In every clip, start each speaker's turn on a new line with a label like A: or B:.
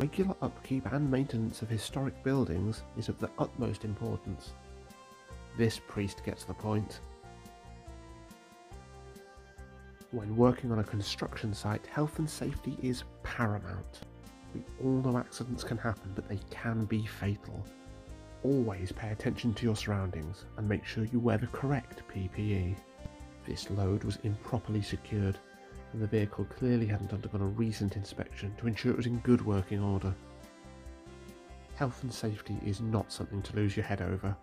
A: Regular upkeep and maintenance of historic buildings is of the utmost importance. This priest gets the point. When working on a construction site, health and safety is paramount. We all know accidents can happen, but they can be fatal. Always pay attention to your surroundings and make sure you wear the correct PPE. This load was improperly secured, and the vehicle clearly hadn't undergone a recent inspection to ensure it was in good working order. Health and safety is not something to lose your head over.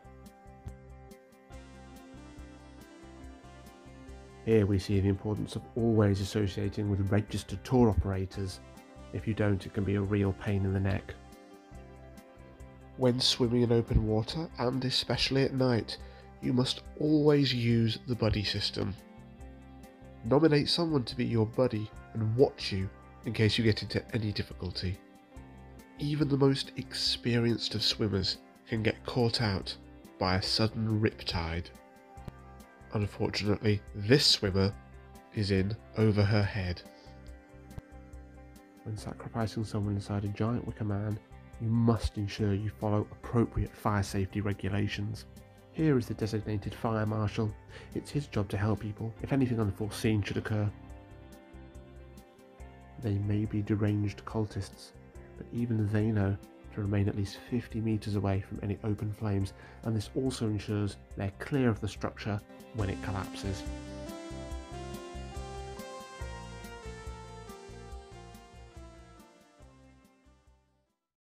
A: Here we see the importance of always associating with registered tour operators. If you don't, it can be a real pain in the neck. When swimming in open water, and especially at night, you must always use the buddy system. Nominate someone to be your buddy and watch you in case you get into any difficulty. Even the most experienced of swimmers can get caught out by a sudden riptide. Unfortunately, this swimmer is in over her head. When sacrificing someone inside a giant wicker man, you must ensure you follow appropriate fire safety regulations. Here is the designated fire marshal. It's his job to help people if anything unforeseen should occur. They may be deranged cultists, but even they know to remain at least 50 metres away from any open flames, and this also ensures they're clear of the structure when it collapses.